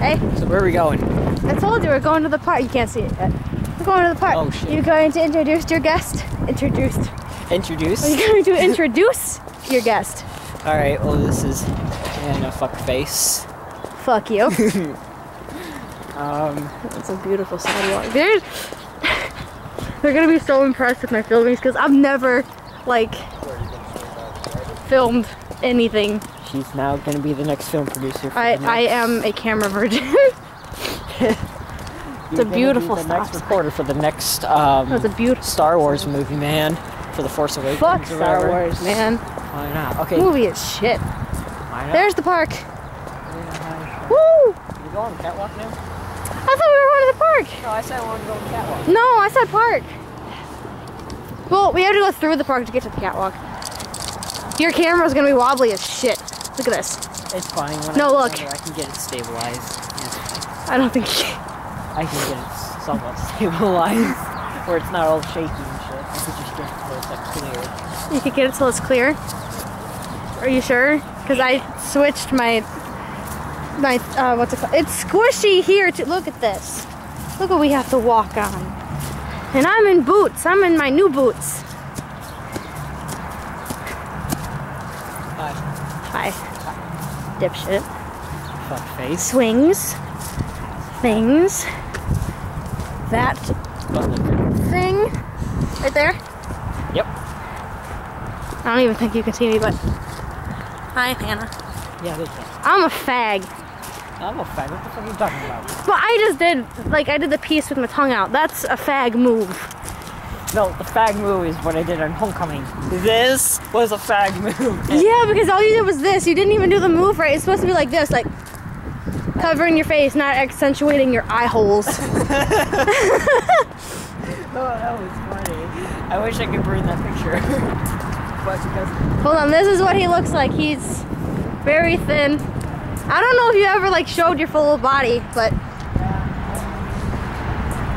Hey, So where are we going? I told you we're going to the park. You can't see it yet. We're going to the park. Oh, shit. You're going to introduce your guest. Introduced. Introduce. Are you going to introduce your guest? All right. Well, this is Hannah Fuckface. Fuck face. Fuck you. Um, It's a beautiful sidewalk. They're, they're gonna be so impressed with my filmings because I've never like filmed anything. She's now going to be the next film producer. For I the I am a camera virgin. You're a gonna be beautiful the next reporter for the next um, That's a beautiful Star Wars movie, man. For the Force Awakens. fuck Star. Wars, man. Why not? Okay. Movie is shit. Why not? There's the park. Yeah, Woo! hi. You go on the catwalk now? I thought we were going to the park. No, I said I wanted to go on the catwalk. No, I said park. Well, we have to go through the park to get to the catwalk. Your camera's gonna be wobbly as shit. Look at this. It's fine. When No, I, look. I can get it stabilized. I don't think. I can get it somewhat stabilized, where it's not all shaky and shit. I could just get it where it's like clear. You could get it till it's clear. Are you sure? Because I switched my my uh, what's it called? It's squishy here. To look at this. Look what we have to walk on. And I'm in boots. I'm in my new boots. Hi. Hi, dipshit. Fuck face. Swings, things. That thing right there. Yep. I don't even think you can see me, but hi, Hannah. Yeah, they can. I'm a fag. I'm a fag. What the fuck are you talking about? But I just did, like, I did the piece with my tongue out. That's a fag move. No, the fag move is what I did on Homecoming. This was a fag move. Yeah, because all you did was this. You didn't even do the move right. It's supposed to be like this, like covering your face, not accentuating your eye holes. Oh, that was funny. I wish I could bring that picture. because Hold on, this is what he looks like. He's very thin. I don't know if you ever like showed your full body, but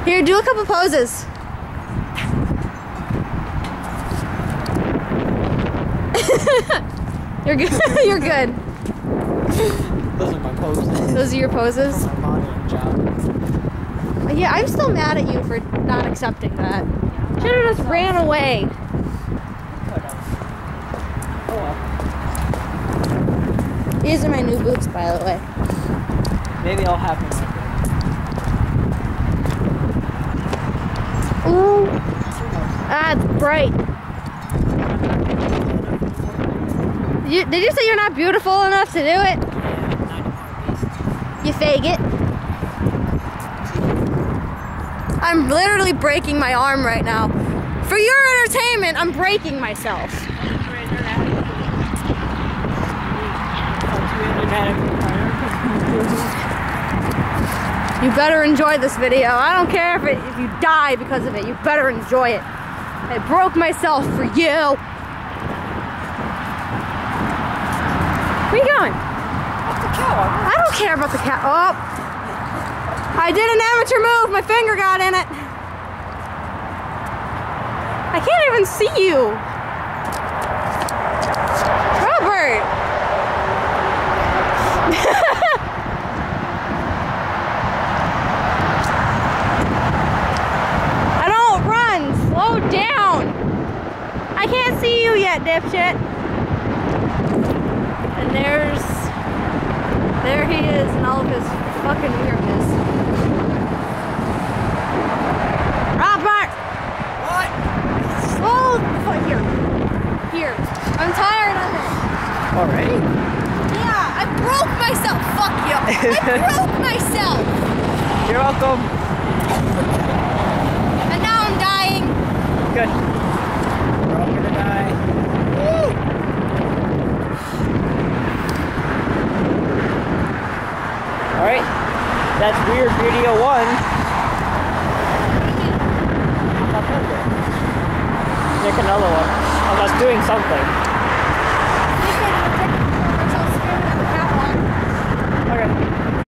here, do a couple poses. You're good. You're good. those are my poses. Those are your poses. Yeah, I'm still mad at you for not accepting that. Should have just ran away. Oh well. These are my new boots, by the way. Maybe I'll have one. Ooh, ah, it's bright. You, did you say you're not beautiful enough to do it? You fake it. I'm literally breaking my arm right now. For your entertainment, I'm breaking myself. You better enjoy this video. I don't care if, it, if you die because of it. You better enjoy it. I broke myself for you. Where you going? I don't care about the cat. Oh. I did an amateur move. My finger got in it. I can't even see you. Robert. I don't run. Slow down. I can't see you yet, dipshit. And there's, there he is in all of his fucking weirdness. Robert! What? Slow the fuck here. Here. I'm tired of it. Already? Yeah, I broke myself. Fuck you. I broke myself. You're welcome. And now I'm dying. Good. We're all gonna die. Alright. That's weird video one. Pick another one. I was doing something.